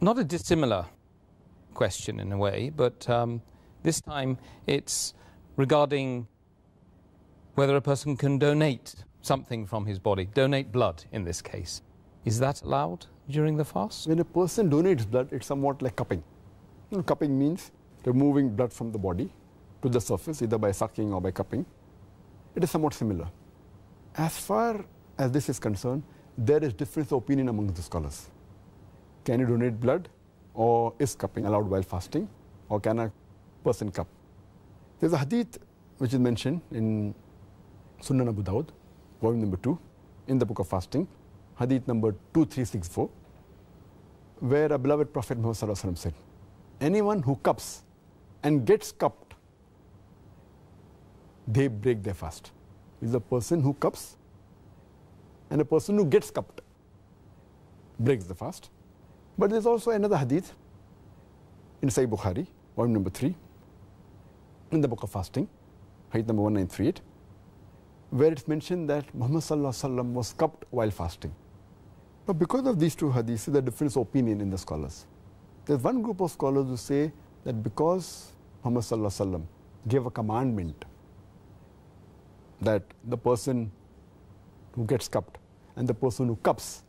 Not a dissimilar question in a way, but um, this time it's regarding whether a person can donate something from his body, donate blood in this case. Is that allowed during the fast? When a person donates blood, it's somewhat like cupping. Cupping means removing blood from the body to the surface, either by sucking or by cupping. It is somewhat similar. As far as this is concerned, there is difference of opinion among the scholars. Can you donate blood or is cupping allowed while fasting or can a person cup? There's a hadith which is mentioned in Sunan Abu Dawud, volume number 2, in the book of fasting, hadith number 2364, where a beloved Prophet Muhammad said, anyone who cups and gets cupped, they break their fast. Is a person who cups and a person who gets cupped breaks the fast. But there's also another hadith in Sahih Bukhari, volume number 3, in the book of fasting, hadith number 1938, where it's mentioned that Muhammad was cupped while fasting. But because of these two hadiths, there's a difference of opinion in the scholars. There's one group of scholars who say that because Muhammad gave a commandment that the person who gets cupped and the person who cups,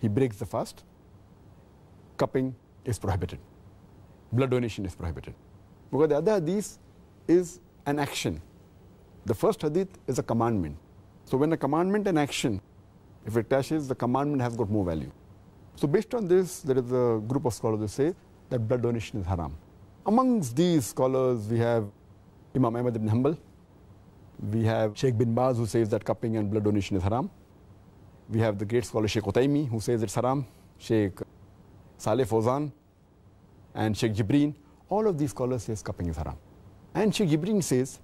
he breaks the fast, cupping is prohibited. Blood donation is prohibited. Because the other hadith is an action. The first hadith is a commandment. So when a commandment and action, if it attaches, the commandment has got more value. So based on this, there is a group of scholars who say that blood donation is haram. Amongst these scholars, we have Imam Ahmad ibn Hanbal, we have Sheikh bin Baz who says that cupping and blood donation is haram. We have the great scholar Sheikh Utaymi who says it's haram. Sheikh Saleh Fozan and Sheikh Jibreen. All of these scholars say cupping is haram. And Sheikh Jibreen says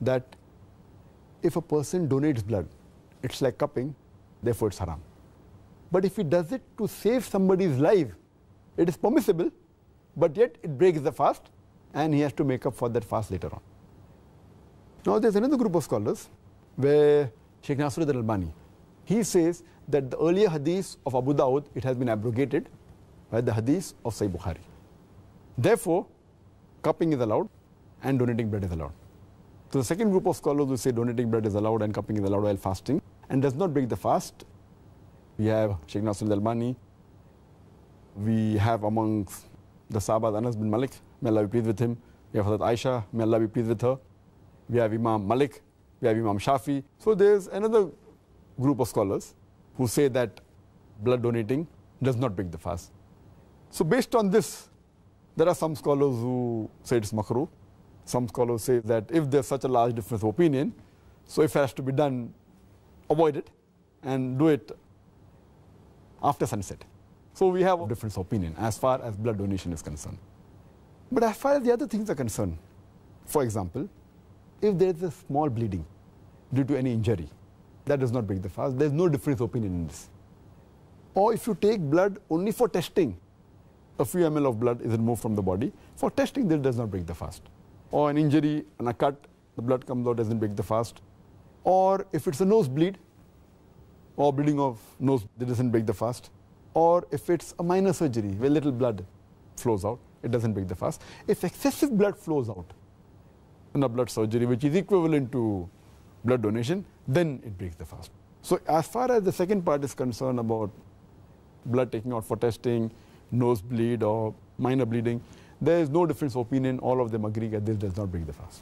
that if a person donates blood, it's like cupping, therefore it's haram. But if he does it to save somebody's life, it is permissible, but yet it breaks the fast and he has to make up for that fast later on. Now there's another group of scholars where Sheikh Nasiruddin Albani, he says that the earlier hadith of Abu Dawud, it has been abrogated by the hadith of Sahih Bukhari. Therefore, cupping is allowed and donating blood is allowed. So the second group of scholars who say donating blood is allowed and cupping is allowed while fasting and does not break the fast. We have Sheikh Nasiruddin Albani. We have amongst the Sahaba Anas bin Malik, may Allah be pleased with him. We have Hazrat Aisha, may Allah be pleased with her we have Imam Malik, we have Imam Shafi. So there's another group of scholars who say that blood donating does not break the fast. So based on this, there are some scholars who say it's makruh. Some scholars say that if there's such a large difference of opinion, so if it has to be done, avoid it and do it after sunset. So we have a difference of opinion as far as blood donation is concerned. But as far as the other things are concerned, for example, if there is a small bleeding due to any injury, that does not break the fast. There is no difference of opinion in this. Or if you take blood only for testing, a few ml of blood is removed from the body. For testing, this does not break the fast. Or an injury and a cut, the blood comes out, doesn't break the fast. Or if it's a nosebleed, or bleeding of nose, that doesn't break the fast. Or if it's a minor surgery where little blood flows out, it doesn't break the fast. If excessive blood flows out, in a blood surgery, which is equivalent to blood donation, then it breaks the fast. So as far as the second part is concerned about blood taking out for testing, nosebleed or minor bleeding, there is no difference of opinion. All of them agree that this does not break the fast.